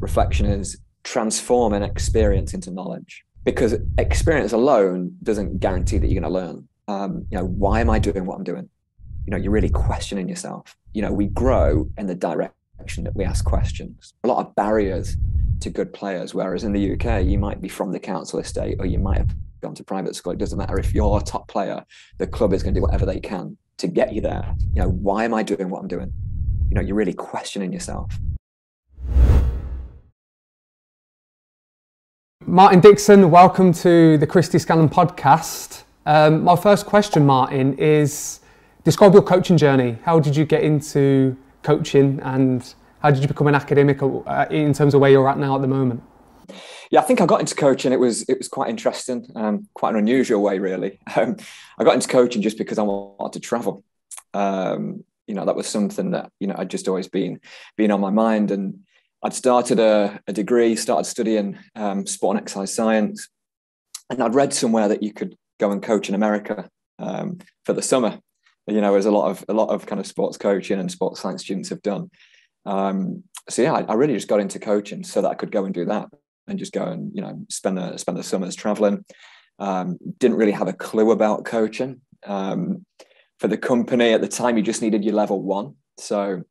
reflection is transform an experience into knowledge because experience alone doesn't guarantee that you're going to learn. Um, you know, why am I doing what I'm doing? You know, you're really questioning yourself. You know, we grow in the direction that we ask questions. A lot of barriers to good players, whereas in the UK, you might be from the council estate or you might have gone to private school. It doesn't matter if you're a top player, the club is going to do whatever they can to get you there. You know, why am I doing what I'm doing? You know, you're really questioning yourself. Martin Dixon, welcome to the Christie Scanlon podcast. Um, my first question, Martin, is describe your coaching journey. How did you get into coaching and how did you become an academic uh, in terms of where you're at now at the moment? Yeah, I think I got into coaching. It was it was quite interesting, um, quite an unusual way, really. Um, I got into coaching just because I wanted to travel. Um, you know, that was something that you know I'd just always been been on my mind, and I'd started a, a degree, started studying um, sport and exercise science, and I'd read somewhere that you could go and coach in America um, for the summer. You know, as a lot of a lot of kind of sports coaching and sports science students have done. Um, so yeah, I, I, really just got into coaching so that I could go and do that and just go and you know spend the spend the summers traveling. Um, didn't really have a clue about coaching. Um, for the company at the time, you just needed your level one. So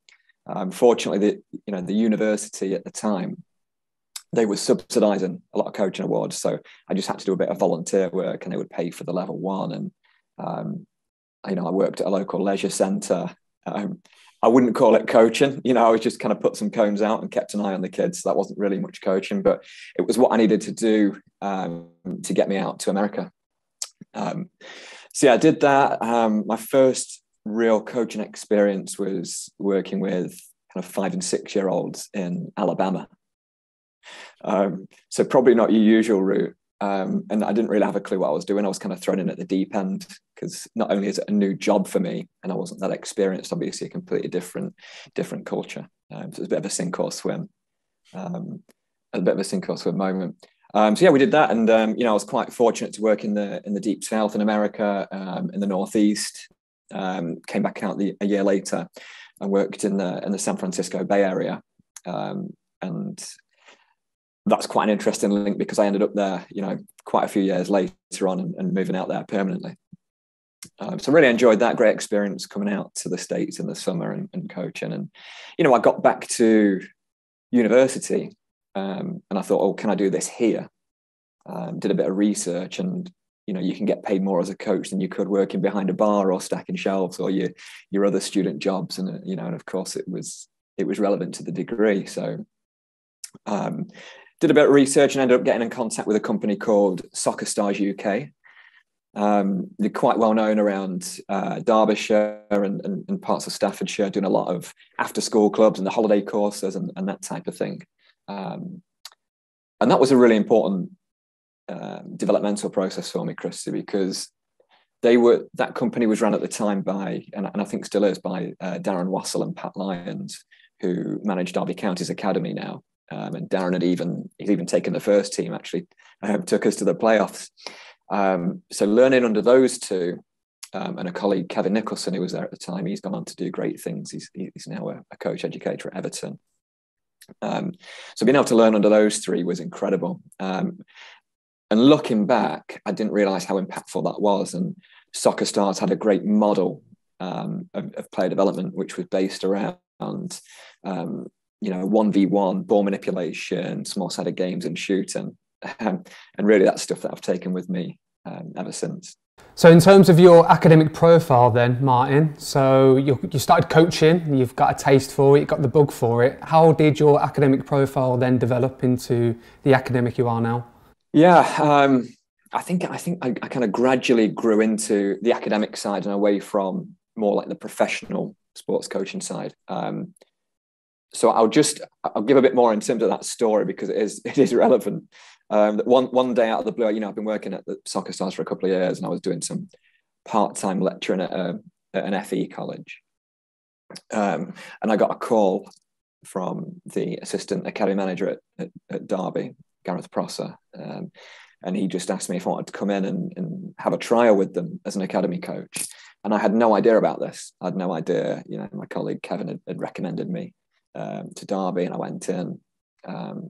um, fortunately, the you know the university at the time they were subsidising a lot of coaching awards, so I just had to do a bit of volunteer work, and they would pay for the level one. And um, you know, I worked at a local leisure centre. Um, I wouldn't call it coaching. You know, I was just kind of put some cones out and kept an eye on the kids. That wasn't really much coaching, but it was what I needed to do um, to get me out to America. Um, so yeah, I did that. Um, my first real coaching experience was working with kind of five and six year olds in Alabama. Um, so probably not your usual route. Um, and I didn't really have a clue what I was doing. I was kind of thrown in at the deep end because not only is it a new job for me, and I wasn't that experienced, obviously a completely different different culture. Um, so it's a bit of a sink or swim, um, a bit of a sink or swim moment. Um, so yeah, we did that, and um, you know, I was quite fortunate to work in the in the deep south in America, um, in the northeast, um, came back out the, a year later and worked in the in the San Francisco Bay Area, um, and that's quite an interesting link because I ended up there, you know, quite a few years later on and, and moving out there permanently. Um, so really enjoyed that great experience coming out to the states in the summer and, and coaching. And you know, I got back to university um, and I thought, oh, can I do this here? Um, did a bit of research and you know you can get paid more as a coach than you could working behind a bar or stacking shelves or your your other student jobs and uh, you know and of course it was it was relevant to the degree so um, did a bit of research and ended up getting in contact with a company called Soccer Stars UK. Um, they're quite well known around uh, Derbyshire and, and, and, parts of Staffordshire, doing a lot of after school clubs and the holiday courses and, and that type of thing. Um, and that was a really important um, developmental process for me, Christie, because they were that company was run at the time by, and, and I think still is by uh, Darren Wassall and Pat Lyons, who manage Derby County's academy now. Um, and Darren had even he's even taken the first team actually um, took us to the playoffs. Um, so learning under those two um, and a colleague Kevin Nicholson who was there at the time, he's gone on to do great things. He's he's now a, a coach educator at Everton. Um, so being able to learn under those three was incredible. And looking back, I didn't realize how impactful that was. And Soccer Stars had a great model um, of, of, player development, which was based around, um, you know, 1v1, ball manipulation, small sided games, and shooting. Um, and really, that's stuff that I've taken with me um, ever since. So, in terms of your academic profile, then, Martin, so you, you started coaching, you've got a taste for it, you got the bug for it. How did your academic profile then develop into the academic you are now? Yeah, um, I think I think I, I kind of gradually grew into the academic side and away from more like the professional sports coaching side. Um, so I'll just I'll give a bit more in terms of that story because it is it is relevant. Um, one one day out of the blue, you know, I've been working at the Soccer Stars for a couple of years, and I was doing some part time lecturing at, a, at, an FE college, um, and I got a call from the assistant academy manager at, at, at Derby, Gareth Prosser. Um, and he just asked me if I wanted to come in and, and have a trial with them as an academy coach. And I had no idea about this. I had no idea. You know, my colleague Kevin had, had recommended me um, to Derby, and I went in. um,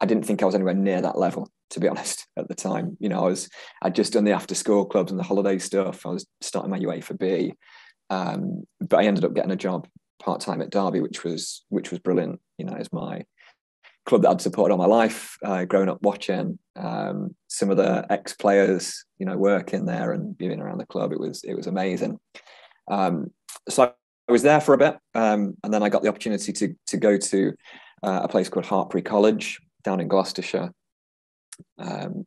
I didn't think I was anywhere near that level, to be honest, at the time. You know, I was I'd just done the after school clubs and the holiday stuff. I was starting my UEFA B, um, but I ended up getting a job part time at Derby, which was which was brilliant. You know, as my club that I'd supported all my life, uh, growing up watching um, some of the ex players, you know, working there and being around the club. It was it was amazing. Um, so I was there for a bit, um, and then I got the opportunity to to go to uh, a place called Hartpury College down in Gloucestershire. Um,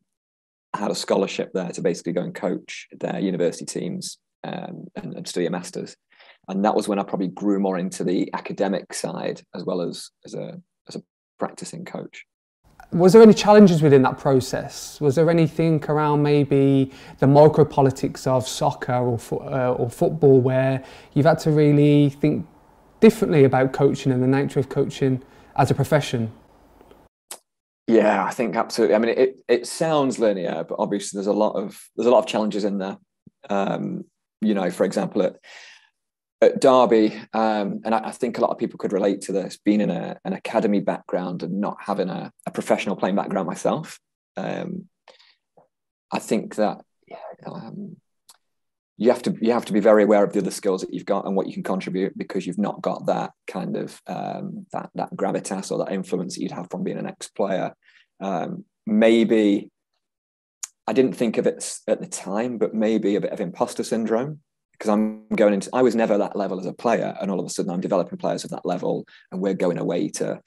I had a scholarship there to basically go and coach their university teams um, and, and, study a masters, and that was when I probably grew more into the academic side as well as as a practicing coach. Was there any challenges within that process? Was there anything around maybe the micro politics of soccer or, uh, or football where you've had to really think differently about coaching and the nature of coaching as a profession? Yeah, I think absolutely. I mean, it it sounds linear, but obviously there's a lot of there's a lot of challenges in there. Um, you know, for example, at at Derby, um, and I, I, think a lot of people could relate to this, being in a, an academy background and not having a, a professional playing background myself. Um, I think that um, you have to you have to be very aware of the other skills that you've got and what you can contribute because you've not got that kind of um, that that gravitas or that influence that you'd have from being an ex-player. Um, maybe I didn't think of it at the time, but maybe a bit of imposter syndrome because I'm going into, I was never that level as a player. And all of a sudden I'm developing players of that level and we're going away to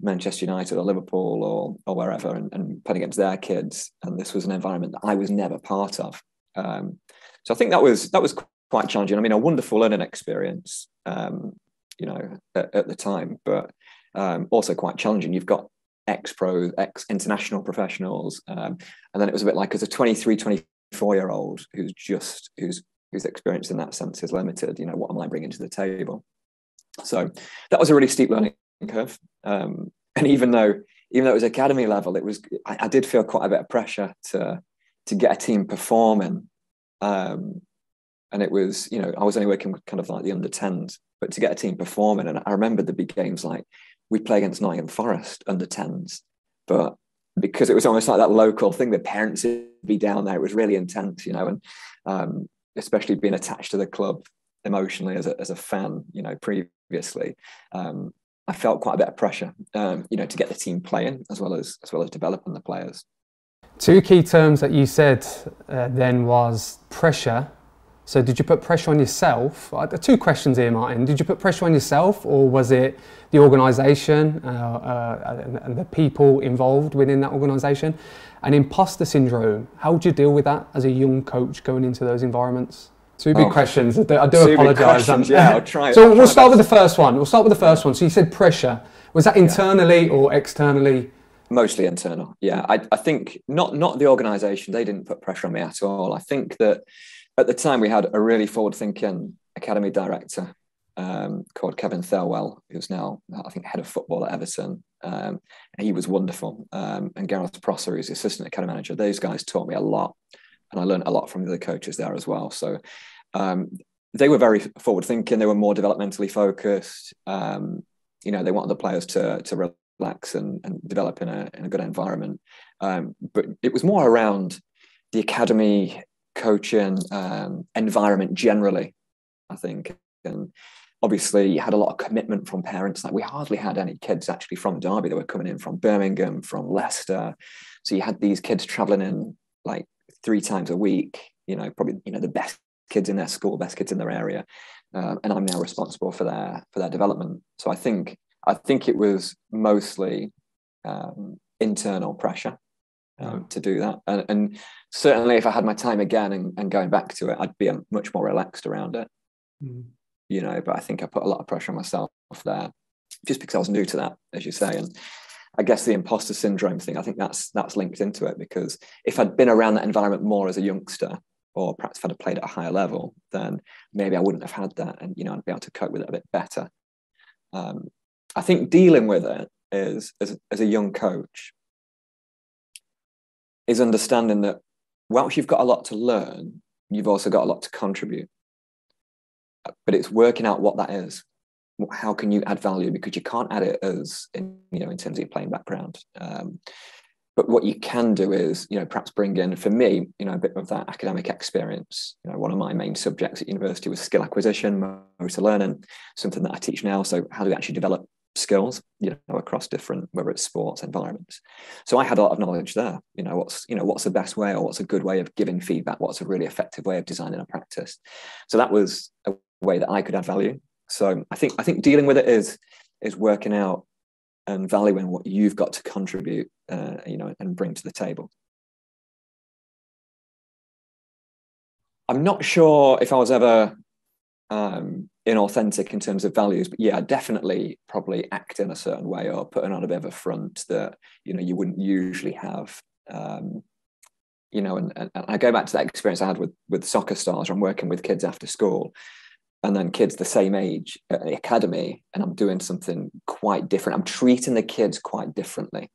Manchester United or Liverpool or, or wherever and, and playing against their kids. And this was an environment that I was never part of. Um, so I think that was, that was quite challenging. I mean, a wonderful learning experience, um, you know, at, at, the time, but um, also quite challenging. You've got ex pros, ex international professionals. Um, and then it was a bit like as a 23, 24 year old who's just, who's whose experience in that sense is limited. You know, what am I bringing to the table? So that was a really steep learning curve. Um, and even though even though it was academy level, it was I, I, did feel quite a bit of pressure to to get a team performing. Um, and it was, you know, I was only working kind of like the under 10s, but to get a team performing. And I remember the big games like we play against Nottingham Forest under 10s, but because it was almost like that local thing, the parents would be down there. It was really intense, you know, and um, especially being attached to the club emotionally as a, as a fan, you know, previously, um, I felt quite a bit of pressure, um, you know, to get the team playing as well as as well as developing the players. Two key terms that you said uh, then was pressure. So did you put pressure on yourself? Uh, two questions here, Martin. Did you put pressure on yourself, or was it the organisation uh, uh, and, and the people involved within that organisation? And imposter syndrome, how would you deal with that as a young coach going into those environments? Two big oh, questions. I do, apologise. Yeah, I'll try. so I'll we'll start with the first one. We'll start with the first one. So you said pressure. Was that internally yeah. or externally? Mostly internal. Yeah, I, I think not not the organisation. They didn't put pressure on me at all. I think that at the time we had a really forward-thinking academy director um, called Kevin Thelwell, who's now I think head of football at Everton. Um, he was wonderful. Um, and Gareth Prosser, who's the assistant academy manager. Those guys taught me a lot, and I learned a lot from the other coaches there as well. So um, they were very forward thinking. They were more developmentally focused. Um, you know, they wanted the players to to relax and, and develop in a in a good environment. Um, but it was more around the academy coaching environment generally. I think. And obviously you had a lot of commitment from parents. Like we hardly had any kids actually from derby. That were coming in from birmingham from leicester. So you had these kids traveling in like three times a week you know probably you know the best kids in their school best kids in their area. Um, and i'm now responsible for their for their development. So i think i think it was mostly um, internal pressure um, to do that and, and, certainly if i had my time again and, and going back to it i'd be much more relaxed around it mm you know, but I think I put a lot of pressure on myself there just because I was new to that, as you say. And I guess the imposter syndrome thing, I think that's that's linked into it because if I'd been around that environment more as a youngster, or perhaps if I'd have played at a higher level, then maybe I wouldn't have had that, and you know, I'd be able to cope with it a bit better. Um, I think dealing with it is as as a young coach is understanding that whilst you've got a lot to learn, you've also got a lot to contribute. But it's working out what that is. How can you add value? Because you can't add it as in, you know in terms of your playing background. Um, but what you can do is you know perhaps bring in for me you know a bit of that academic experience. You know one of my main subjects at university was skill acquisition motor learning something that i teach now. So how do we actually develop skills you know across different whether it's sports environments. So i had a lot of knowledge there. You know what's you know what's the best way or what's a good way of giving feedback? What's a really effective way of designing a practice? So that was a way that i could add value. So i think i think dealing with it is is working out and valuing what you've got to contribute uh, you know and bring to the table. I'm not sure if i was ever um, inauthentic in terms of values but yeah definitely probably act in a certain way or putting on a bit of a front that you know you wouldn't usually have um, you know and, and, i go back to that experience i had with with soccer stars. I'm working with kids after school and then kids the same age at the academy and i'm doing something quite different. I'm treating the kids quite differently.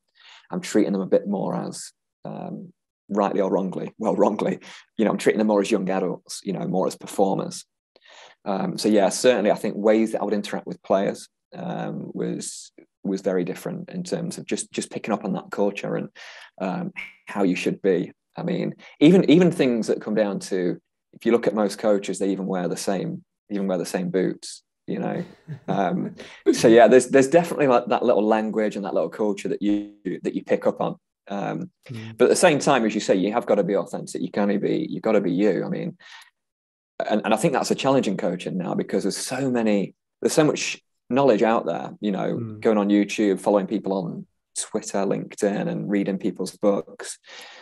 I'm treating them a bit more as um, rightly or wrongly well wrongly you know i'm treating them more as young adults you know more as performers um, so yeah, certainly I think ways that I would interact with players um, was was very different in terms of just just picking up on that culture and um, how you should be. I mean, even even things that come down to if you look at most coaches, they even wear the same even wear the same boots. You know, um, so yeah, there's there's definitely like that little language and that little culture that you that you pick up on. Um, mm. But at the same time, as you say, you have got to be authentic. You can't be you've got to be you. I mean, and, and I think that's a challenging coaching now because there's so many, there's so much knowledge out there, you know, mm. going on YouTube, following people on Twitter, LinkedIn, and reading people's books.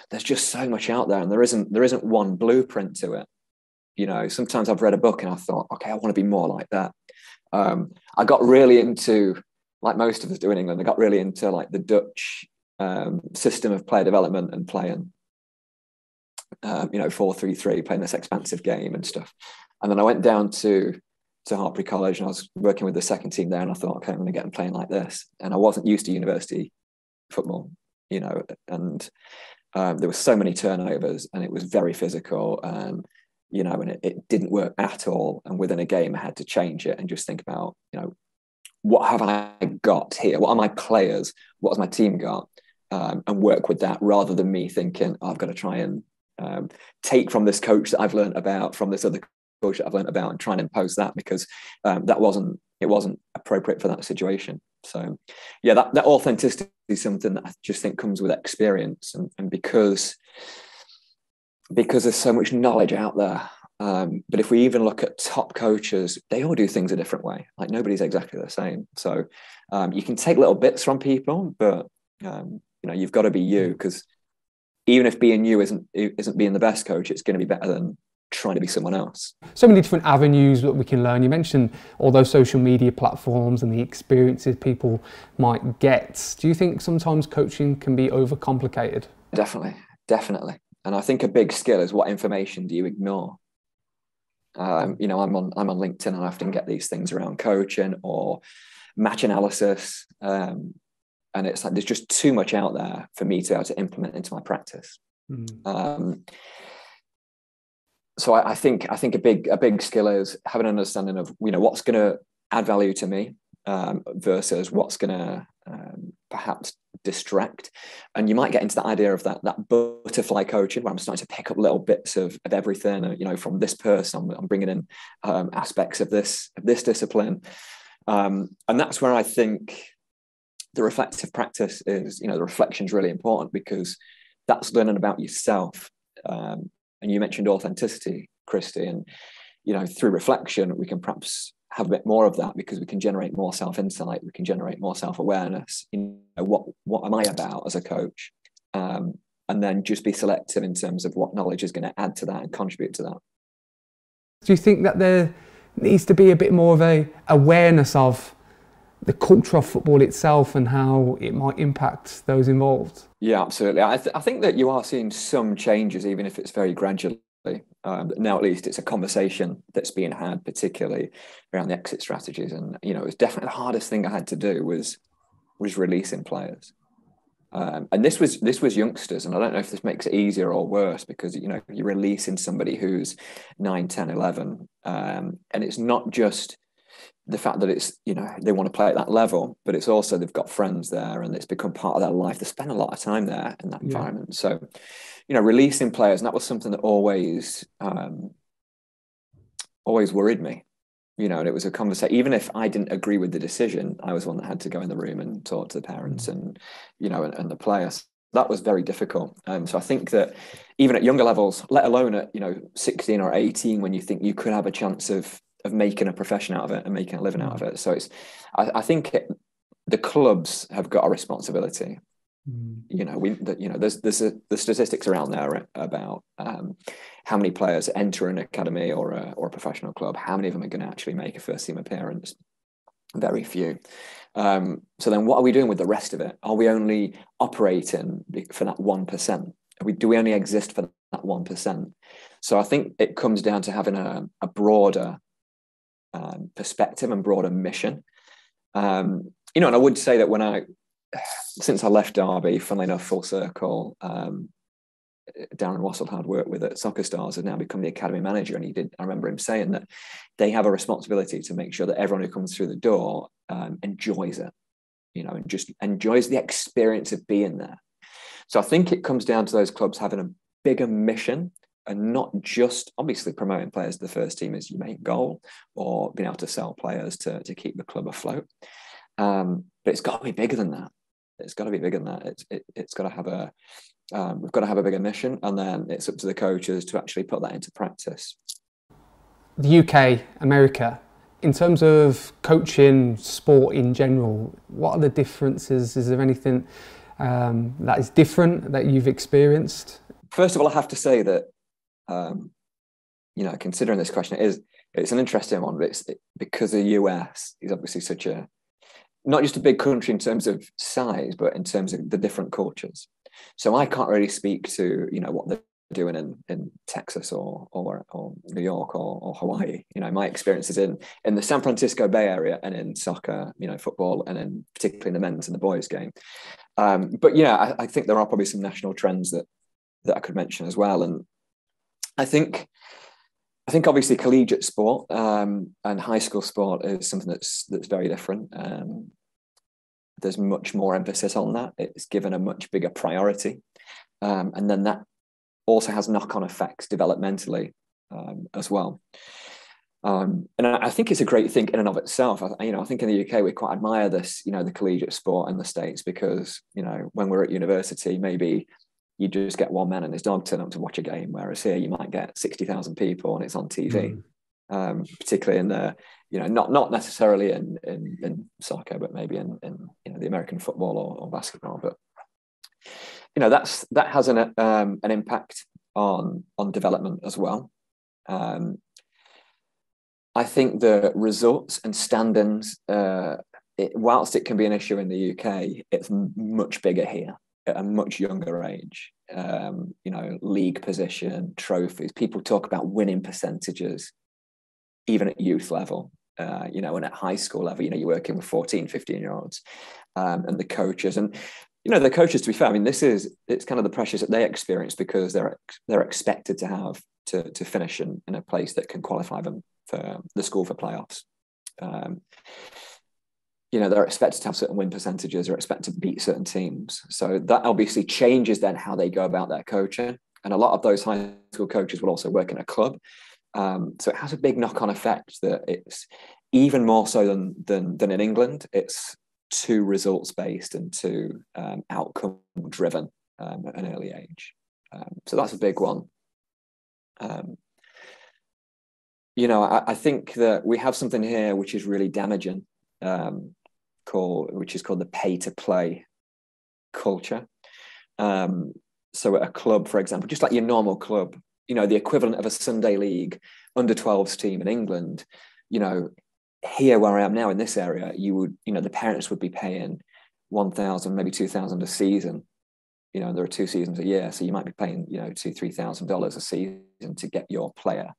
There's just so much out there, and there isn't there isn't one blueprint to it. You know, sometimes I've read a book and I thought, okay, I want to be more like that. Um, I got really into, like most of us do in England, I got really into like the Dutch um, system of player development and playing um, you know, four three three, playing this expansive game and stuff. And then I went down to to Hartpury College and I was working with the second team there, and I thought, okay, I'm going to get them playing like this. And I wasn't used to university football, you know, and um, there were so many turnovers, and it was very physical. Um, you know, and it, it didn't work at all. And within a game, I had to change it and just think about, you know, what have I got here? What are my players? What has my team got? Um, and work with that rather than me thinking oh, I've got to try and um, take from this coach that I've learned about, from this other coach that I've learned about, and try and impose that because um, that wasn't it wasn't appropriate for that situation. So, yeah, that, that authenticity is something that I just think comes with experience, and, and because because there's so much knowledge out there. Um, but if we even look at top coaches, they all do things a different way. Like nobody's exactly the same. So um, you can take little bits from people, but um, you know you've got to be you because even if being you isn't isn't being the best coach, it's going to be better than trying to be someone else. So many different avenues that we can learn. You mentioned all those social media platforms and the experiences people might get. Do you think sometimes coaching can be overcomplicated? Definitely, definitely. And I think a big skill is what information do you ignore? Um, you know, I'm on I'm on LinkedIn and I often get these things around coaching or match analysis. Um, and it's like there's just too much out there for me to be able to implement into my practice. Mm. Um, so I, I, think I think a big a big skill is having an understanding of you know what's going to add value to me um, versus what's going to um, perhaps distract. And you might get into the idea of that that butterfly coaching where I'm starting to pick up little bits of, of everything. You know, from this person, I'm, I'm bringing in um, aspects of this of this discipline, um, and that's where I think the reflective practice is, you know, the reflection is really important because that's learning about yourself. Um, and you mentioned authenticity, Christie, and you know, through reflection, we can perhaps have a bit more of that because we can generate more self insight, we can generate more self awareness. You know, what what am I about as a coach? Um, and then just be selective in terms of what knowledge is going to add to that and contribute to that. Do you think that there needs to be a bit more of a awareness of the culture of football itself and how it might impact those involved? Yeah, absolutely. I, th- I think that you are seeing some changes, even if it's very gradually. Um, now, at least, it's a conversation that's being had, particularly around the exit strategies. And you know, it was definitely the hardest thing I had to do was was releasing players. Um, and this was this was youngsters and i don't know if this makes it easier or worse because you know you're releasing somebody who's 9 10 11 um, and it's not just the fact that it's you know they want to play at that level but it's also they've got friends there and it's become part of their life they spend a lot of time there in that yeah. environment so you know releasing players and that was something that always um, always worried me you know and it was a conversation even if i didn't agree with the decision i was one that had to go in the room and talk to the parents mm. and you know and, and the players that was very difficult um, so i think that even at younger levels let alone at you know 16 or 18 when you think you could have a chance of of making a profession out of it and making a living out of it. So it's, I, I think it, the clubs have got a responsibility. Mm. You know, we, the, you know, there's there's a, the statistics around there about um, how many players enter an academy or a or a professional club. How many of them are going to actually make a first team appearance? Very few. Um, so then, what are we doing with the rest of it? Are we only operating for that one percent? We, do we only exist for that one percent? So I think it comes down to having a, a broader um, perspective and broader mission. Um, you know, and I would say that when I, since I left Derby, funnily enough, full circle, um, Darren Wassall had worked with at Soccer Stars has now become the academy manager, and he did. I remember him saying that they have a responsibility to make sure that everyone who comes through the door um, enjoys it, you know, and just enjoys the experience of being there. So I think it comes down to those clubs having a bigger mission and not just obviously promoting players to the first team as your main goal or being able to sell players to, to keep the club afloat. Um, but it's got to be bigger than that. It's got to be bigger than that. It's, it, it's got to have a, um, we've got to have a bigger mission and then it's up to the coaches to actually put that into practice. The UK, America, in terms of coaching sport in general, what are the differences? Is there anything um, that is different that you've experienced? First of all, I have to say that um, you know, considering this question, it is it's an interesting one, but it's it, because the US is obviously such a not just a big country in terms of size, but in terms of the different cultures. So I can't really speak to you know what they're doing in in Texas or or, or New York or, or Hawaii. You know, my experiences in in the San Francisco Bay Area and in soccer, you know, football, and in particularly in the men's and the boys game. Um, but yeah, I, I think there are probably some national trends that that I could mention as well, and I think I think obviously collegiate sport um, and high school sport is something that's that's very different. Um, there's much more emphasis on that. It's given a much bigger priority, um, and then that also has knock-on effects developmentally um, as well. Um, and I, I, think it's a great thing in and of itself. I, you know, I think in the UK we quite admire this, you know, the collegiate sport in the states because you know when we're at university, maybe you just get one man and his dog turn up to watch a game, whereas here you might get sixty thousand people and it's on TV. Mm. Um, particularly in the you know not not necessarily in in, in soccer, but maybe in, in you know the American football or, or basketball. But you know that's that has an um, an impact on on development as well. Um, I think the results and standings, uh, it, whilst it can be an issue in the UK, it's much bigger here at a much younger age. Um, you know, league position, trophies. People talk about winning percentages, even at youth level. Uh, you know, and at high school level, you know, you're working with 14, 15 year olds um, and the coaches. And, you know, the coaches, to be fair, I mean, this is, it's kind of the pressures that they experience because they're, they're expected to have to, to finish in, in a place that can qualify them for the school for playoffs. Um, you know they're expected to have certain win percentages they're expected to beat certain teams. So that obviously changes then how they go about their coaching. And a lot of those high school coaches will also work in a club. Um, so it has a big knock-on effect that it's even more so than than, than in england. It's too results based and too um, outcome driven um, at an early age. Um, so that's a big one. Um, you know I, I, think that we have something here which is really damaging. Um, which is called the pay to play culture. Um, so at a club, for example, just like your normal club, you know, the equivalent of a Sunday league under 12s team in England, you know, here where I am now in this area, you would, you know, the parents would be paying 1,000, maybe 2,000 a season. You know, there are two seasons a year. So you might be paying, you know, two, $3,000 a season to get your player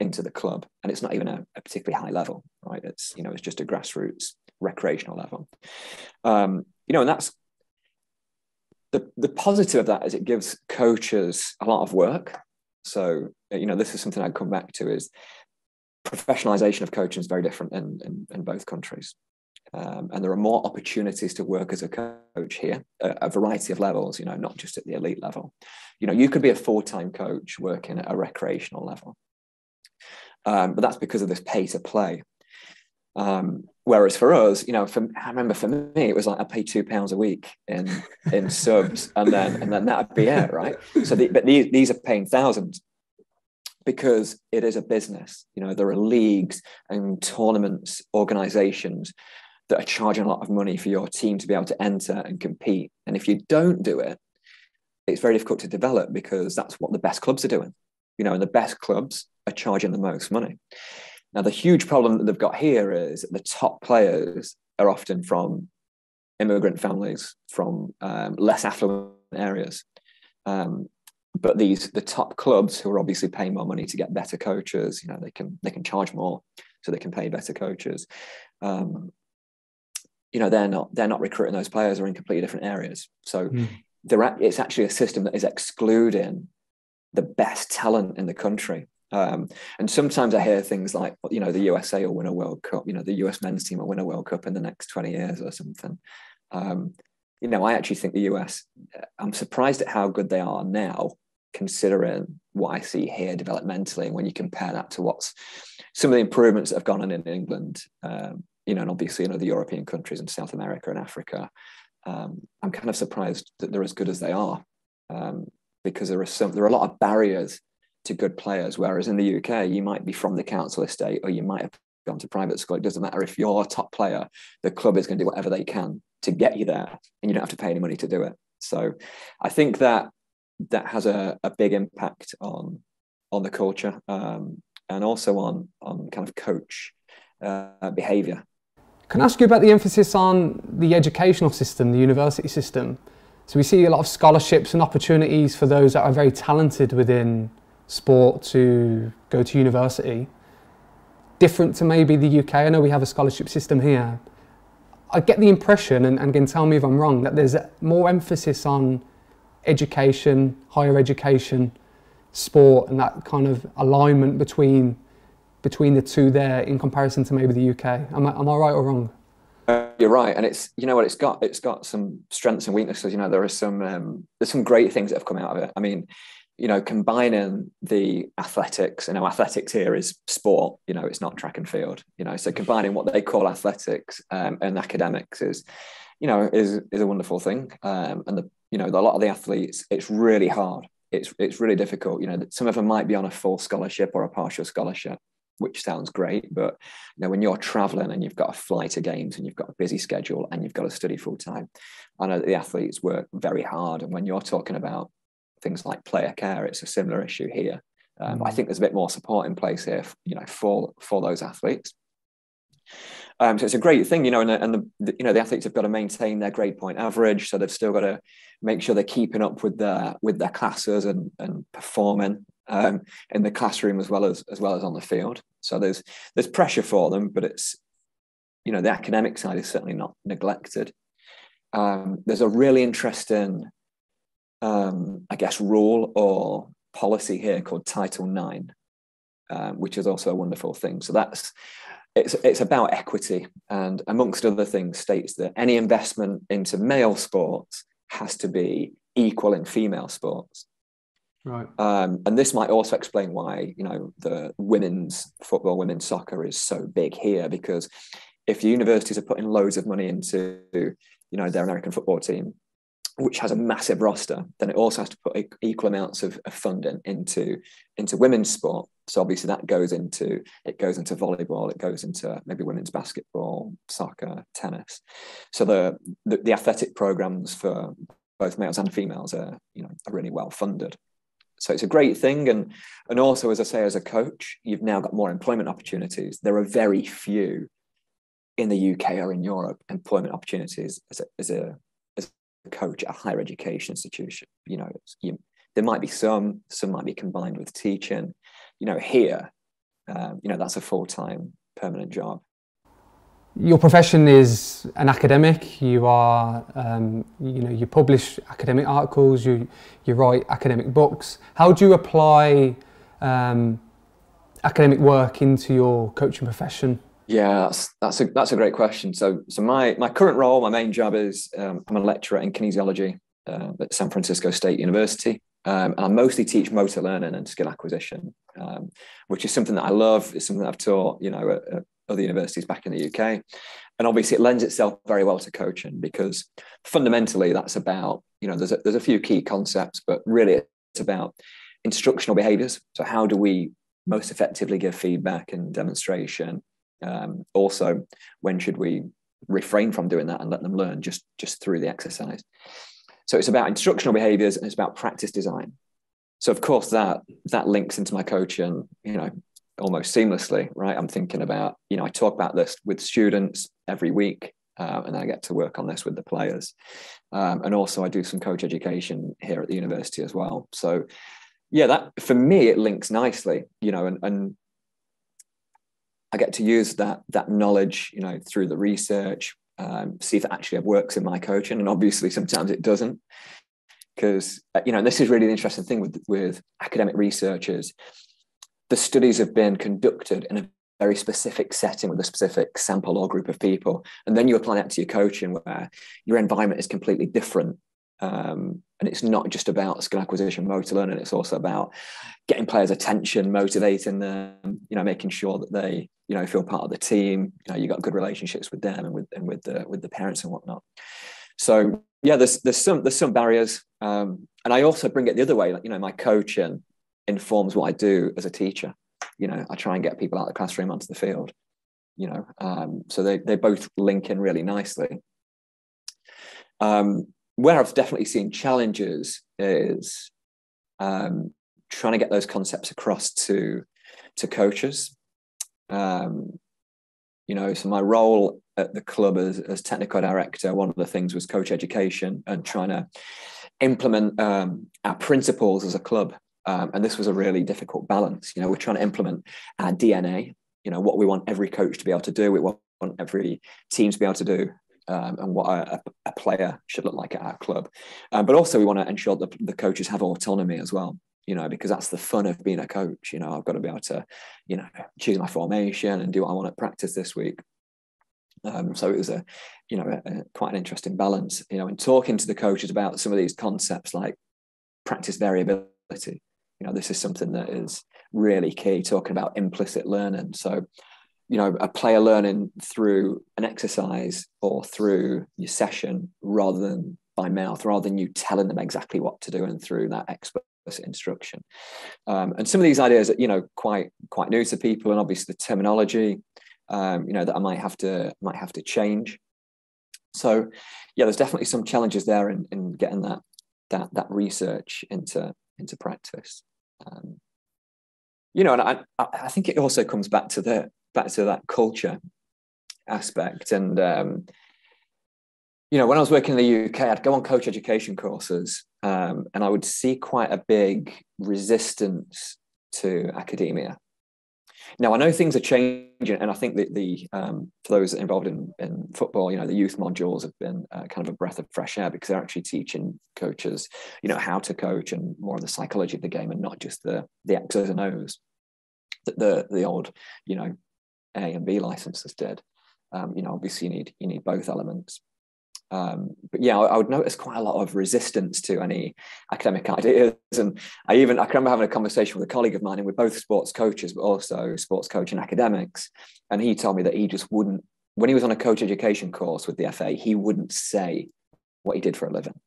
into the club. And it's not even a, a particularly high level, right? It's, you know, it's just a grassroots recreational level. Um, you know, and that's the, the positive of that is it gives coaches a lot of work. So, you know, this is something I'd come back to is professionalization of coaching is very different in, in, in both countries. Um, and there are more opportunities to work as a coach here, a, a, variety of levels, you know, not just at the elite level. You know, you could be a full time coach working at a recreational level. Um, but that's because of this pay to play. Um, whereas for us, you know, for, I remember for me, it was like I pay two pounds a week in in subs, and then and then that'd be it, right? So, the, but these these are paying thousands because it is a business. You know, there are leagues and tournaments, organizations that are charging a lot of money for your team to be able to enter and compete. And if you don't do it, it's very difficult to develop because that's what the best clubs are doing. You know, and the best clubs are charging the most money. Now, the huge problem that they've got here is that the top players are often from immigrant families, from um, less affluent areas. Um, but these the top clubs who are obviously paying more money to get better coaches you know they can they can charge more so they can pay better coaches um, you know they're not they're not recruiting those players are in completely different areas so mm. it's actually a system that is excluding the best talent in the country um, and sometimes I hear things like, you know, the USA will win a World Cup, you know, the US men's team will win a World Cup in the next 20 years or something. Um, you know, I actually think the US, I'm surprised at how good they are now considering what I see here developmentally, And when you compare that to what's some of the improvements that have gone on in England, um, you know, and obviously in other European countries and South America and Africa, um, I'm kind of surprised that they're as good as they are, um, because there are some there are a lot of barriers to good players. Whereas in the UK, you might be from the council estate or you might have gone to private school. It doesn't matter if you're a top player; the club is going to do whatever they can to get you there, and you don't have to pay any money to do it. So, I think that that has a, a big impact on on the culture um, and also on on kind of coach uh, behavior. Can I ask you about the emphasis on the educational system, the university system? So we see a lot of scholarships and opportunities for those that are very talented within sport to go to university. Different to maybe the UK. I know we have a scholarship system here. I get the impression, and, and again, tell me if I'm wrong, that there's more emphasis on education, higher education, sport, and that kind of alignment between between the two there in comparison to maybe the UK. Am I, am I right or wrong? Uh, you're right, and it's you know what it's got. It's got some strengths and weaknesses. You know, there are some um, there's some great things that have come out of it. I mean, you know, combining the athletics. You know, athletics here is sport. You know, it's not track and field. You know, so combining what they call athletics um, and academics is, you know, is is a wonderful thing. Um, and the you know, a lot of the athletes, it's really hard. It's it's really difficult. You know, some of them might be on a full scholarship or a partial scholarship, which sounds great, but you know, when you're traveling and you've got a flight to games and you've got a busy schedule and you've got to study full time, I know that the athletes work very hard. And when you're talking about things like player care, it's a similar issue here. Um. I think there's a bit more support in place here, you know, for for those athletes. Um, so it's a great thing, you know, and, and the, the, you know the athletes have got to maintain their grade point average, so they've still got to make sure they're keeping up with their with their classes and and performing um, in the classroom as well as as well as on the field. So there's there's pressure for them, but it's you know the academic side is certainly not neglected. Um, there's a really interesting, um, I guess, rule or policy here called Title Nine, um, which is also a wonderful thing. So that's it's it's about equity. And amongst other things states that any investment into male sports has to be equal in female sports. Right. Um, and this might also explain why you know the women's football women's soccer is so big here because if universities are putting loads of money into you know their american football team which has a massive roster, then it also has to put equal amounts of, of, funding into into women's sport. So obviously that goes into it goes into volleyball, it goes into maybe women's basketball, soccer, tennis. So the the, the athletic programs for both males and females are you know are really well funded. So it's a great thing, and and also as I say, as a coach, you've now got more employment opportunities. There are very few in the UK or in Europe employment opportunities as a, as a coach at a higher education institution. You know, you, there might be some, some might be combined with teaching. You know, here, um, you know, that's a full time permanent job. Your profession is an academic. You are, um, you know, you publish academic articles. You you write academic books. How do you apply um, academic work into your coaching profession? Yeah, that's that's a that's a great question. So so my my current role, my main job is um, I'm a lecturer in kinesiology uh, at San Francisco State University, um, and I mostly teach motor learning and skill acquisition, um, which is something that I love. It's something that I've taught, you know, at, at other universities back in the UK, and obviously it lends itself very well to coaching because fundamentally that's about you know there's a, there's a few key concepts, but really it's about instructional behaviors. So how do we most effectively give feedback and demonstration um, also, when should we refrain from doing that and let them learn just just through the exercise? So it's about instructional behaviors and it's about practice design. So of course that that links into my coaching, you know, almost seamlessly, right? I'm thinking about, you know, I talk about this with students every week, uh, and I get to work on this with the players. Um, and also, I do some coach education here at the university as well. So, yeah, that for me it links nicely, you know, and, and I get to use that that knowledge, you know, through the research, um, see if it actually works in my coaching, and obviously sometimes it doesn't, because uh, you know this is really the interesting thing with with academic researchers. The studies have been conducted in a very specific setting with a specific sample or group of people, and then you apply that to your coaching, where your environment is completely different um, and it's not just about skill acquisition, motor learning. It's also about getting players' attention, motivating them, you know, making sure that they, you know, feel part of the team. You know, you got good relationships with them and with and with the with the parents and whatnot. So yeah, there's there's some there's some barriers, um, and I also bring it the other way. Like you know, my coaching informs what I do as a teacher. You know, I try and get people out of the classroom onto the field. You know, um, so they they both link in really nicely. Um, where I've definitely seen challenges is um, trying to get those concepts across to to coaches. Um, you know, so my role at the club as, as technical director, one of the things was coach education and trying to implement um, our principles as a club. Um, and this was a really difficult balance. You know, we're trying to implement our DNA. You know, what we want every coach to be able to do, we want every team to be able to do, um, and what a, a, player should look like at our club. Um, but also, we want to ensure that the coaches have autonomy as well. You know, because that's the fun of being a coach. You know, I've got to be able to, you know, choose my formation and do what I want to practice this week. Um, so it was a, you know, a, a, quite an interesting balance. You know, in talking to the coaches about some of these concepts like practice variability. You know, this is something that is really key. Talking about implicit learning. So you know a player learning through an exercise or through your session rather than by mouth rather than you telling them exactly what to do and through that explicit instruction. Um, and some of these ideas are you know quite quite new to people and obviously the terminology um, you know that i might have to might have to change. So yeah there's definitely some challenges there in, in getting that that that research into into practice. Um, you know and I, I think it also comes back to the back to that culture aspect. And um, you know, when I was working in the UK, I'd go on coach education courses, um, and I would see quite a big resistance to academia. Now I know things are changing, and I think that the um, for those involved in, in football, you know, the youth modules have been uh, kind of a breath of fresh air because they're actually teaching coaches, you know, how to coach and more of the psychology of the game, and not just the the X's and O's that the the old, you know, a and B licenses did. Um, you know, obviously you need you need both elements. Um, but yeah, I, I, would notice quite a lot of resistance to any academic ideas. And I even I can remember having a conversation with a colleague of mine, and we're both sports coaches, but also sports coach and academics. And he told me that he just wouldn't, when he was on a coach education course with the FA, he wouldn't say what he did for a living.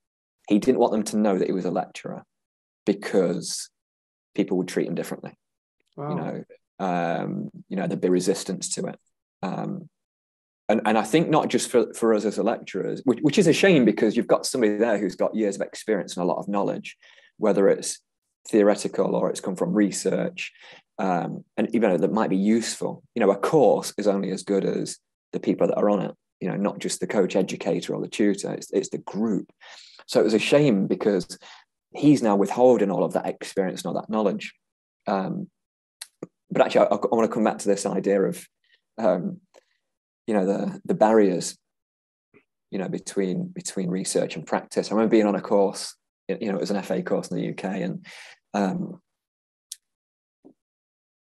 He didn't want them to know that he was a lecturer because people would treat him differently. Wow. You know, um, you know, there'd be resistance to it. Um, and, and I think not just for, for us as lecturers, which, which is a shame because you've got somebody there who's got years of experience and a lot of knowledge, whether it's theoretical or it's come from research, um, and even that might be useful. You know, a course is only as good as the people that are on it. You know, not just the coach educator or the tutor; it's, it's the group. So it was a shame because he's now withholding all of that experience and all that knowledge. Um, but actually, I, I, want to come back to this idea of, um, you know, the the barriers, you know, between between research and practice. I remember being on a course, you know, it was an FA course in the UK, and um,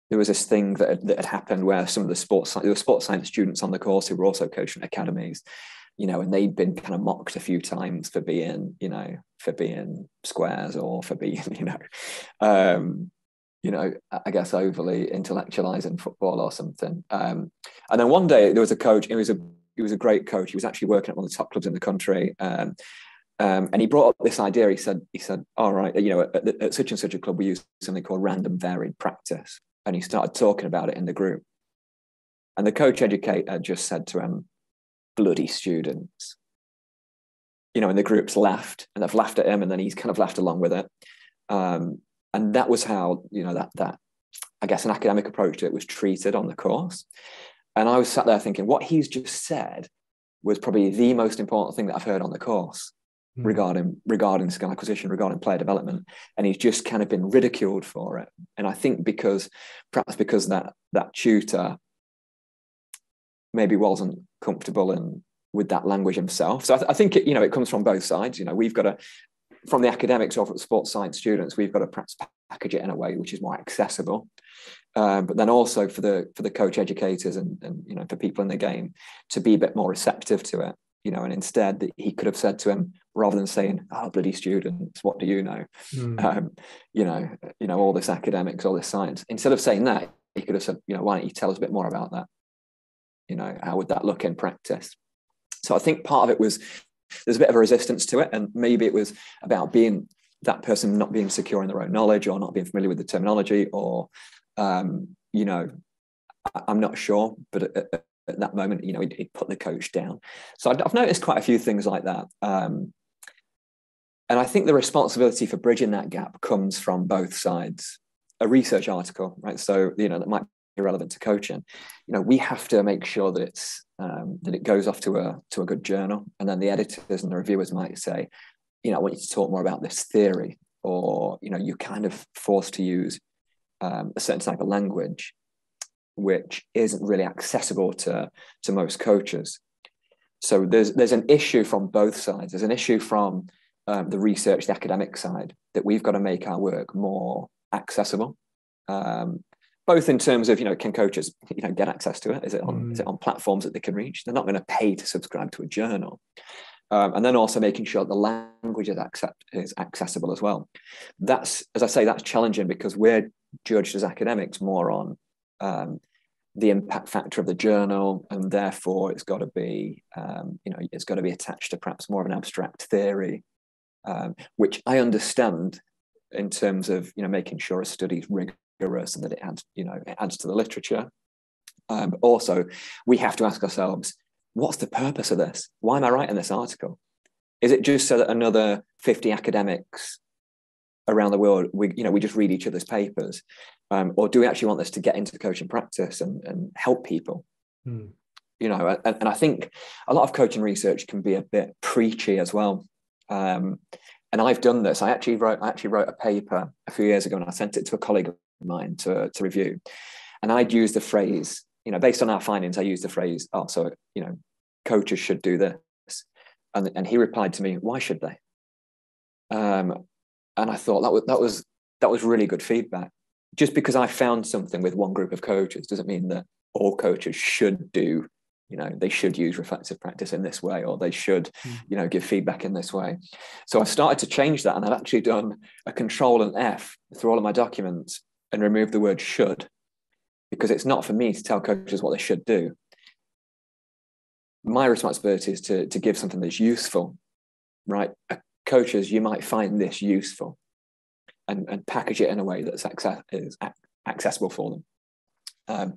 there was this thing that had, that had happened where some of the sports there were sports science students on the course who were also coaching academies, you know, and they'd been kind of mocked a few times for being, you know, for being squares or for being, you know, um, you know, I guess overly intellectualizing football or something. Um, and then one day there was a coach. He was a he was a great coach. He was actually working at one of the top clubs in the country. Um, um, and he brought up this idea. He said, he said, all right, you know, at, at, such and such a club, we use something called random varied practice. And he started talking about it in the group. And the coach educator just said to him, bloody students. You know, and the group's laughed and they've laughed at him and then he's kind of laughed along with it. Um, and that was how, you know, that, that, I guess an academic approach to it was treated on the course. And I was sat there thinking, what he's just said was probably the most important thing that I've heard on the course mm. regarding regarding skill acquisition, regarding player development, and he's just kind of been ridiculed for it. And I think because perhaps because that that tutor maybe wasn't comfortable and with that language himself. So I, th- I think it, you know it comes from both sides. You know, we've got to from the academics or from sports science students, we've got to perhaps package it in a way which is more accessible. Um, but then also for the for the coach educators and, and you know for people in the game to be a bit more receptive to it you know, and instead that he could have said to him, rather than saying, "Oh, bloody students, what do you know?" Mm. Um, you know, you know, all this academics, all this science. Instead of saying that, he could have said, "You know, why don't you tell us a bit more about that? You know, how would that look in practice?" So I think part of it was there's a bit of a resistance to it, and maybe it was about being that person not being secure in their own knowledge or not being familiar with the terminology, or um, you know, I'm not sure, but at, at that moment, you know, he'd, put the coach down. So I've noticed quite a few things like that. Um, and I think the responsibility for bridging that gap comes from both sides. A research article, right? So, you know, that might be relevant to coaching. You know, we have to make sure that it's um, that it goes off to a to a good journal, and then the editors and the reviewers might say, you know, I want you to talk more about this theory, or you know, you're kind of forced to use um, a certain type of language which isn't really accessible to, to most coaches. So there's there's an issue from both sides. There's an issue from um, the research, the academic side, that we've got to make our work more accessible. Um, both in terms of you know can coaches you know get access to it? Is it on mm. is it on platforms that they can reach? They're not going to pay to subscribe to a journal. Um, and then also making sure the language is, accept, is accessible as well. That's, as I say, that's challenging because we're judged as academics more on um, the impact factor of the journal, and therefore it's got to be, um, you know, it's got to be attached to perhaps more of an abstract theory, um, which I understand in terms of you know making sure a study is rigorous and that it adds, you know, it adds to the literature. Um, but also, we have to ask ourselves, what's the purpose of this? Why am I writing this article? Is it just so that another 50 academics around the world, we, you know, we just read each other's papers? Um, or do we actually want this to get into coaching practice and, and help people? Hmm. You know, and, and, I think a lot of coaching research can be a bit preachy as well. Um, and I've done this. I actually wrote I actually wrote a paper a few years ago, and I sent it to a colleague mine to, to review. And I'd use the phrase, you know, based on our findings, I used the phrase, "Oh, so you know, coaches should do this," and and he replied to me, "Why should they?" Um, and I thought that was that was that was really good feedback just because I found something with one group of coaches doesn't mean that all coaches should do, you know, they should use reflective practice in this way or they should, mm. you know, give feedback in this way. So I started to change that and I've actually done a control and F through all of my documents and remove the word should because it's not for me to tell coaches what they should do. My responsibility is to, to give something that's useful, right? Coaches, you might find this useful and, and package it in a way that's access, is accessible for them. Um,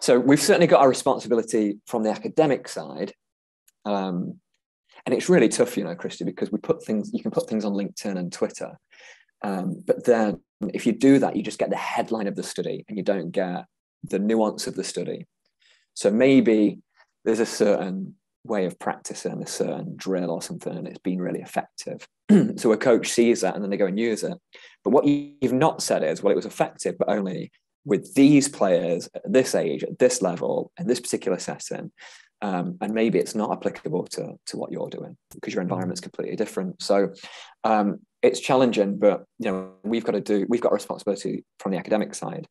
so we've certainly got our responsibility from the academic side. Um, and it's really tough, you know, Christie, because we put things, you can put things on LinkedIn and Twitter. Um, but then if you do that, you just get the headline of the study and you don't get the nuance of the study. So maybe there's a certain way of practicing a certain drill or something and it's been really effective. so a coach sees that and then they go and use it. But what you've not said is, well, it was effective, but only with these players at this age, at this level, in this particular setting. Um, and maybe it's not applicable to, to what you're doing because your environment's completely different. So um, it's challenging, but you know we've got to do we've got a responsibility from the academic side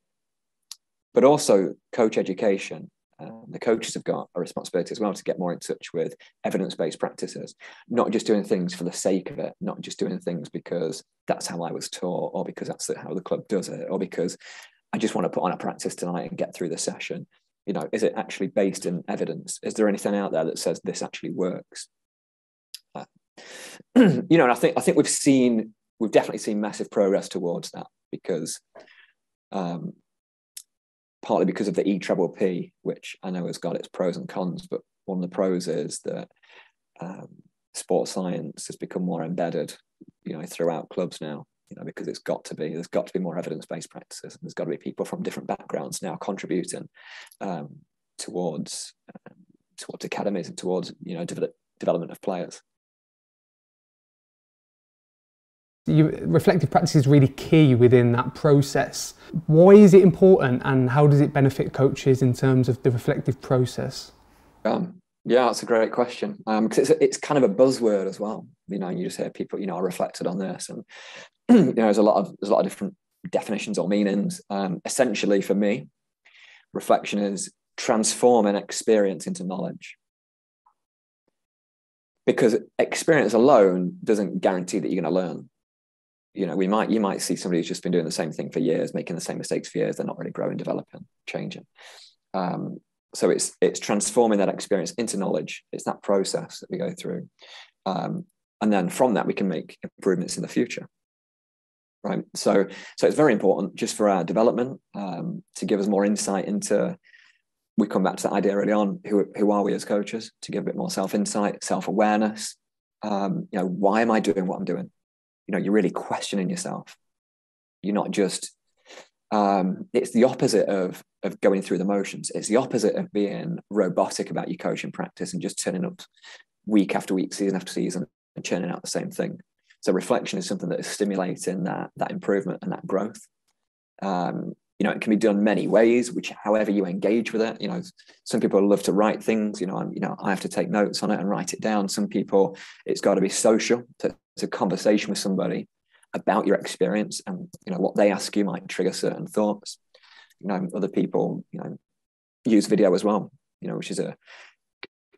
but also coach education. Um, the coaches have got a responsibility as well to get more in touch with evidence-based practices, not just doing things for the sake of it, not just doing things because that's how I was taught, or because that's how the club does it, or because I just want to put on a practice tonight and get through the session. You know, is it actually based in evidence? Is there anything out there that says this actually works? Uh, you know, and I think I think we've seen we've definitely seen massive progress towards that because um, partly because of the E treble P, which I know has got its pros and cons, but one of the pros is that um, sports science has become more embedded, you know, throughout clubs now. You know, because it's got to be. There's got to be more evidence-based practices. There's got to be people from different backgrounds now contributing um, towards um, towards academies and towards you know de- development of players. You, reflective practice is really key within that process. Why is it important and how does it benefit coaches in terms of the reflective process? Um, yeah, that's a great question because um, it's, it's kind of a buzzword as well. You know, you just hear people, you know, I reflected on this, and you know, there's a lot of there's a lot of different definitions or meanings. Um, essentially, for me, reflection is transform an experience into knowledge. Because experience alone doesn't guarantee that you're going to learn. You know we might you might see somebody who's just been doing the same thing for years making the same mistakes for years they're not really growing developing changing. Um, so it's it's transforming that experience into knowledge. It's that process that we go through. Um, and then from that we can make improvements in the future right? So so it's very important just for our development um, to give us more insight into we come back to that idea early on who, who are we as coaches? To give a bit more self-insight self-awareness. Um, you know why am i doing what i'm doing? You know you're really questioning yourself. You're not just um, it's the opposite of of going through the motions. It's the opposite of being robotic about your coaching practice and just turning up week after week season after season churning out the same thing. So reflection is something that is stimulating that that improvement and that growth. Um, you know it can be done many ways which however you engage with it you know some people love to write things you know I'm, you know i have to take notes on it and write it down. Some people it's got to be social to, a conversation with somebody about your experience and you know what they ask you might trigger certain thoughts. You know other people you know use video as well you know which is a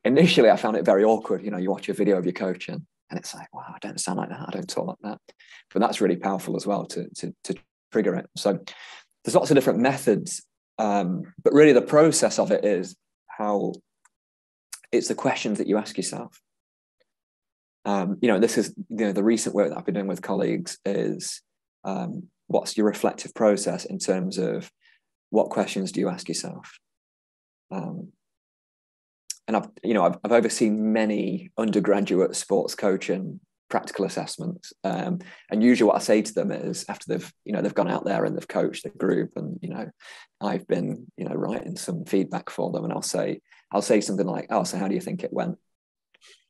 initially i found it very awkward you know you watch a video of your coach and, and it's like wow i don't sound like that. I don't talk like that. But that's really powerful as well to to, to trigger it. So there's lots of different methods um, but really the process of it is how it's the questions that you ask yourself. Um, you know, this is you know the recent work that I've been doing with colleagues is um, what's your reflective process in terms of what questions do you ask yourself? Um, and I've you know I've, I've overseen many undergraduate sports coaching practical assessments um, and usually what i say to them is after they've you know they've gone out there and they've coached the group and you know i've been you know writing some feedback for them and i'll say i'll say something like oh so how do you think it went?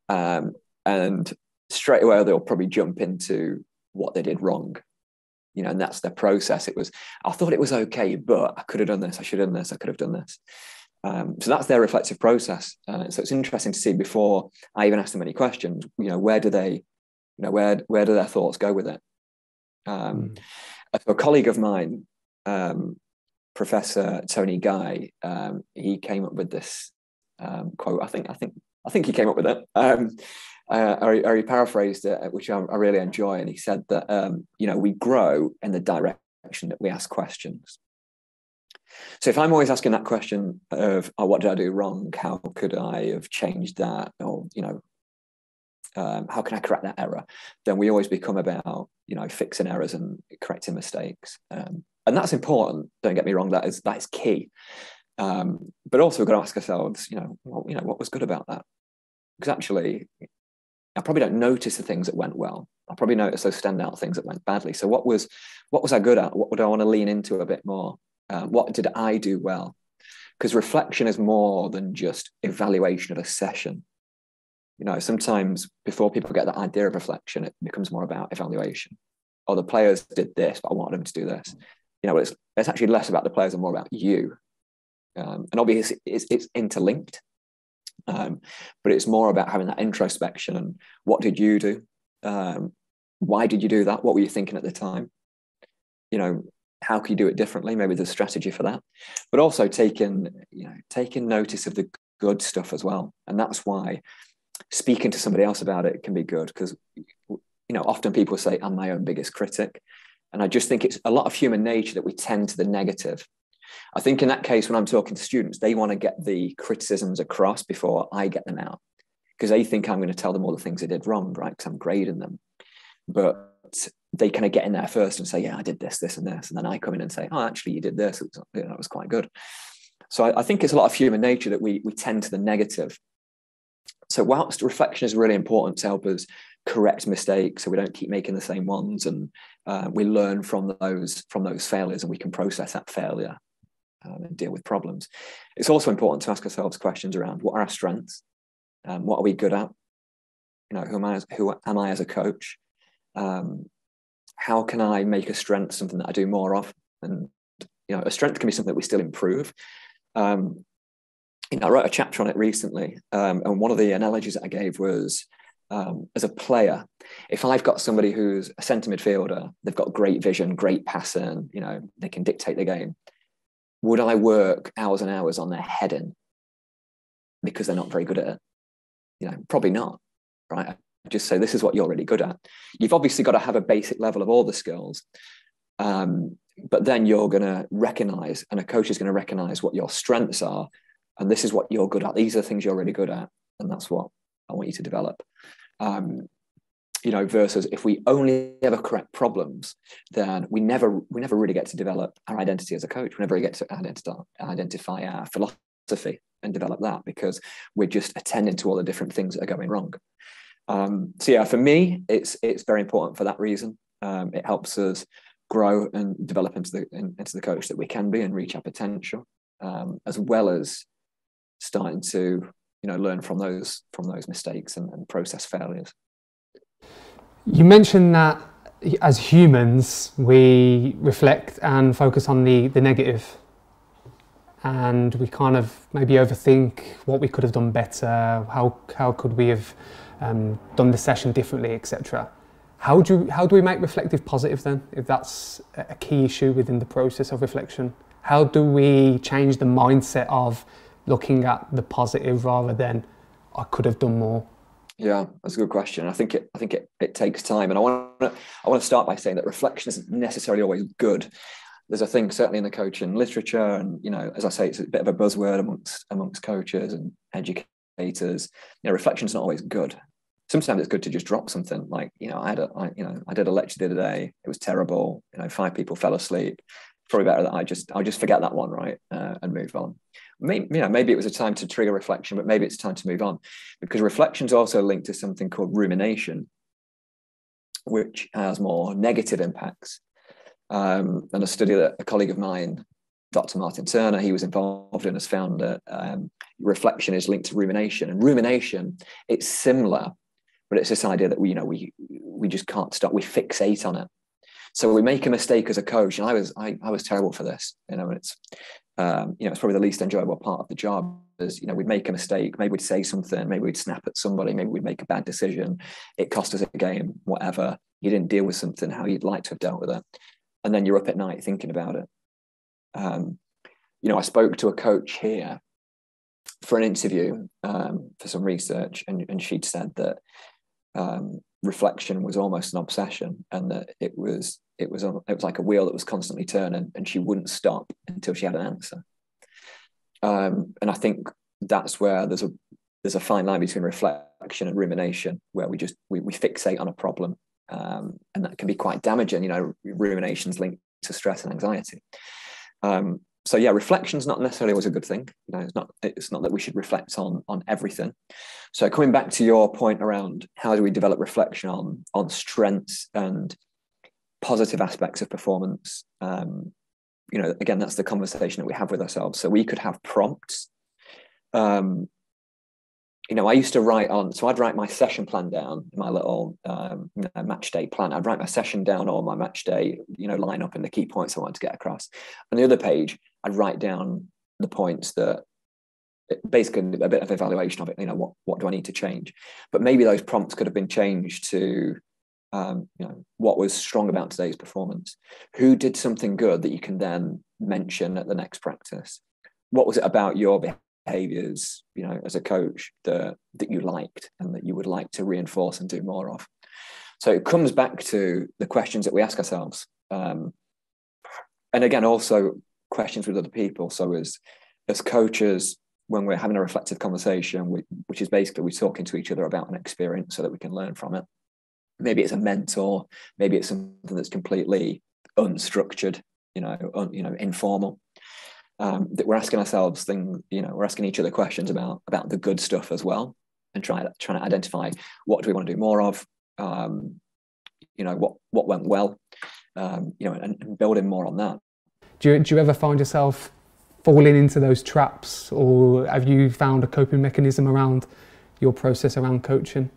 Um, and straight away they'll probably jump into what they did wrong you know and that's their process. It was i thought it was okay but i could have done this i should have done this i could have done this um, so that's their reflective process. Uh, so it's interesting to see before i even ask them any questions you know where do they you know where where do their thoughts go with it? Um, mm. a, colleague of mine um, professor Tony Ghaye um, he came up with this um, quote. I think i think i think he came up with it. Um, uh, or, or, he paraphrased it, which I, I, really enjoy, and he said that um, you know we grow in the direction that we ask questions. So if I'm always asking that question of oh, what did I do wrong? How could I have changed that? Or you know, um, how can I correct that error? Then we always become about you know fixing errors and correcting mistakes, um, and that's important. Don't get me wrong; that is that is key. Um, but also, we've got to ask ourselves, you know, well, you know, what was good about that? Because actually, I probably don't notice the things that went well. I probably notice those standout things that went badly. So what was what was I good at? What would I want to lean into a bit more? Um, what did I do well? Because reflection is more than just evaluation of a session. You know, sometimes before people get that idea of reflection, it becomes more about evaluation. Oh, the players did this, but I wanted them to do this. You know, it's it's actually less about the players and more about you. Um, and obviously, it's, it's interlinked. Um, but it's more about having that introspection and what did you do? Um, why did you do that? What were you thinking at the time? You know, how can you do it differently? Maybe there's a strategy for that, but also taking you know taking notice of the good stuff as well, and that's why speaking to somebody else about it can be good because you know often people say I'm my own biggest critic, and I just think it's a lot of human nature that we tend to the negative. I think in that case, when I'm talking to students, they want to get the criticisms across before I get them out because they think I'm going to tell them all the things they did wrong, right? Because I'm grading them. But they kind of get in there first and say, yeah, I did this, this, and this. And then I come in and say, oh, actually, you did this. It was, you know, that was quite good. So I, I, think it's a lot of human nature that we, we tend to the negative. So whilst reflection is really important to help us correct mistakes so we don't keep making the same ones and uh, we learn from those from those failures and we can process that failure um, and deal with problems it's also important to ask ourselves questions around what are our strengths um, what are we good at you know who am i as, who am i as a coach um, how can I make a strength something that I do more of? And you know, a strength can be something that we still improve. Um, you know, I wrote a chapter on it recently, um, and one of the analogies that I gave was um, as a player, if I've got somebody who's a centre midfielder, they've got great vision, great passing, you know, they can dictate the game. Would I work hours and hours on their heading because they're not very good at it? You know, probably not, right? Just say this is what you're really good at. You've obviously got to have a basic level of all the skills um, but then you're going to recognize and a coach is going to recognize what your strengths are and this is what you're good at. These are the things you're really good at and that's what i want you to develop. Um, you know versus if we only ever correct problems then we never we never really get to develop our identity as a coach. We never get to identify, identify our philosophy and develop that because we're just attending to all the different things that are going wrong um, so yeah, for me, it's it's very important for that reason. Um, it helps us grow and develop into the in, into the coach that we can be and reach our potential, um, as well as starting to you know learn from those from those mistakes and, and process failures. You mentioned that as humans, we reflect and focus on the the negative and we kind of maybe overthink what we could have done better. How how could we have um, done the session differently, etc. How do how do we make reflective positive then? If that's a key issue within the process of reflection, how do we change the mindset of looking at the positive rather than I could have done more? Yeah, that's a good question. I think it I think it, it takes time, and I want to I want to start by saying that reflection isn't necessarily always good there's a thing certainly in the coaching literature and you know as i say it's a bit of a buzzword amongst amongst coaches and educators you know reflection's not always good. Sometimes it's good to just drop something like you know i had a I, you know i did a lecture the other day it was terrible you know five people fell asleep probably better that i just i'll just forget that one right uh, and move on. Maybe you know maybe it was a time to trigger reflection but maybe it's time to move on because reflection's also linked to something called rumination which has more negative impacts. Um, and a study that a colleague of mine, Dr. Martin Turner, he was involved in, has found that um, reflection is linked to rumination. And rumination, it's similar, but it's this idea that we, you know, we we just can't stop. We fixate on it. So we make a mistake as a coach, and I was I, I was terrible for this. You know, it's um, you know it's probably the least enjoyable part of the job. Is you know we'd make a mistake, maybe we'd say something, maybe we'd snap at somebody, maybe we'd make a bad decision. It cost us a game, whatever. You didn't deal with something how you'd like to have dealt with it and then you're up at night thinking about it. Um, you know, I spoke to a coach here for an interview um, for some research, and, and she'd said that um, reflection was almost an obsession, and that it was it was it was like a wheel that was constantly turning, and she wouldn't stop until she had an answer. Um, and I think that's where there's a there's a fine line between reflection and rumination, where we just we, we fixate on a problem um, and that can be quite damaging. You know, ruminations linked to stress and anxiety. Um, so yeah, reflection's not necessarily always a good thing. You know, it's not it's not that we should reflect on on everything. So coming back to your point around how do we develop reflection on on strengths and positive aspects of performance. Um, you know, again, that's the conversation that we have with ourselves. So we could have prompts um, you know, I used to write on, so I'd write my session plan down, my little um, match day plan. I'd write my session down or my match day, you know, line up in the key points I wanted to get across. On the other page, I'd write down the points that basically a bit of evaluation of it. You know, what what do I need to change? But maybe those prompts could have been changed to Um, you know, what was strong about today's performance? Who did something good that you can then mention at the next practice? What was it about your behaviors, you know, as a coach that that you liked and that you would like to reinforce and do more of? So it comes back to the questions that we ask ourselves. Um, and again, also questions with other people. So as as coaches, when we're having a reflective conversation, we, which is basically we're talking to each other about an experience so that we can learn from it. Maybe it's a mentor, maybe it's something that's completely unstructured, you know, un, you know, informal. Um, that we're asking ourselves things, you know, we're asking each other questions about about the good stuff as well, and trying trying to identify what do we want to do more of, um, you know, what what went well, um, you know, and, and building more on that. Do you, do you ever find yourself falling into those traps, or have you found a coping mechanism around your process around coaching?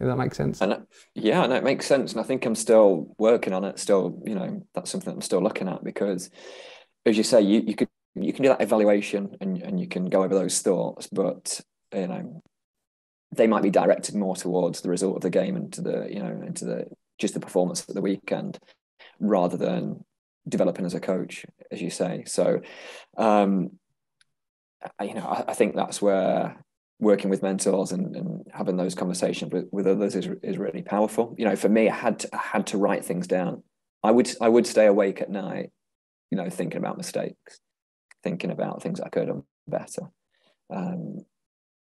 If that makes sense. And yeah, no, it makes sense, and I think I'm still working on it. Still, you know, that's something I'm still looking at because, as you say, you you could you can do that evaluation and and you can go over those thoughts, but you know, they might be directed more towards the result of the game and to the you know into the just the performance at the weekend rather than developing as a coach, as you say. So, um, you know, I, I, think that's where working with mentors and, and having those conversations with, with others is, is really powerful. You know, for me, I had to, I had to write things down. I would I would stay awake at night, you know, thinking about mistakes, thinking about things I could have done better. Um,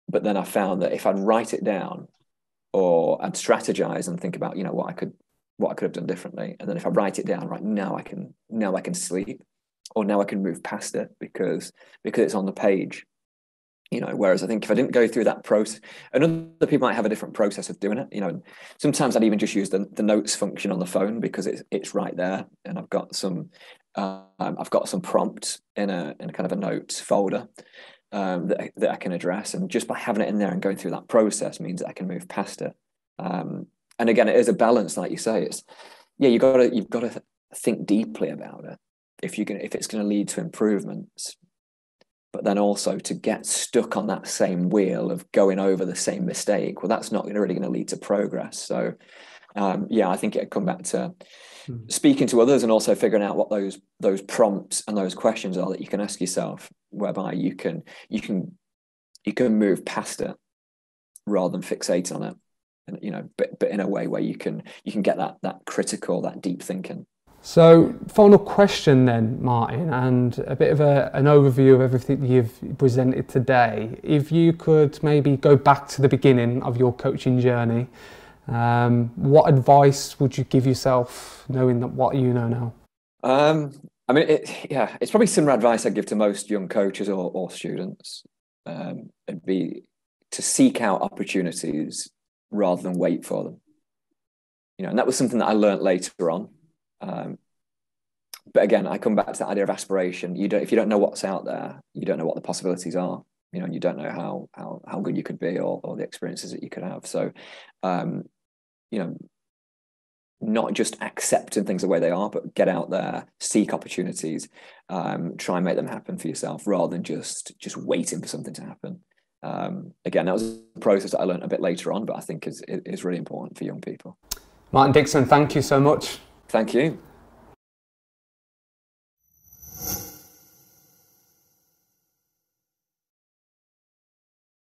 but then I found that if I'd write it down, or I'd strategize and think about, you know, what I could what I could have done differently. And then if I write it down, right now I can now I can sleep, or now I can move past it because because it's on the page. You know, whereas I think if I didn't go through that process, and other people might have a different process of doing it. You know, sometimes I'd even just use the, the notes function on the phone because it's it's right there, and I've got some um, I've got some prompts in a in kind of a notes folder um, that that I can address, and just by having it in there and going through that process means that I can move past it. Um, and again, it is a balance, like you say. It's yeah, you got to you've got to think deeply about it if you can if it's going to lead to improvements. But then also to get stuck on that same wheel of going over the same mistake, well, that's not really going to lead to progress. So, um, yeah, I think it'd come back to hmm. speaking to others and also figuring out what those those prompts and those questions are that you can ask yourself, whereby you can you can you can move past it rather than fixate on it and you know, but but in a way where you can you can get that that critical, that deep thinking. So, final question then, Martin, and a bit of a, an overview of everything you've presented today. If you could maybe go back to the beginning of your coaching journey, um, what advice would you give yourself, knowing that what you know now? Um, I mean, it, yeah, it's probably similar advice I'd give to most young coaches or, or students. Um, it'd be to seek out opportunities rather than wait for them. You know, and that was something that I learned later on. Um, but again, I come back to that idea of aspiration. You don't, if you don't know what's out there, you don't know what the possibilities are. You know, and you don't know how how how good you could be or or the experiences that you could have. So, um, you know, not just accepting things the way they are, but get out there, seek opportunities, um, try and make them happen for yourself, rather than just just waiting for something to happen um, again, that was a process that I learned a bit later on, but I think is is really important for young people. Martin Dixon, thank you so much. Thank you.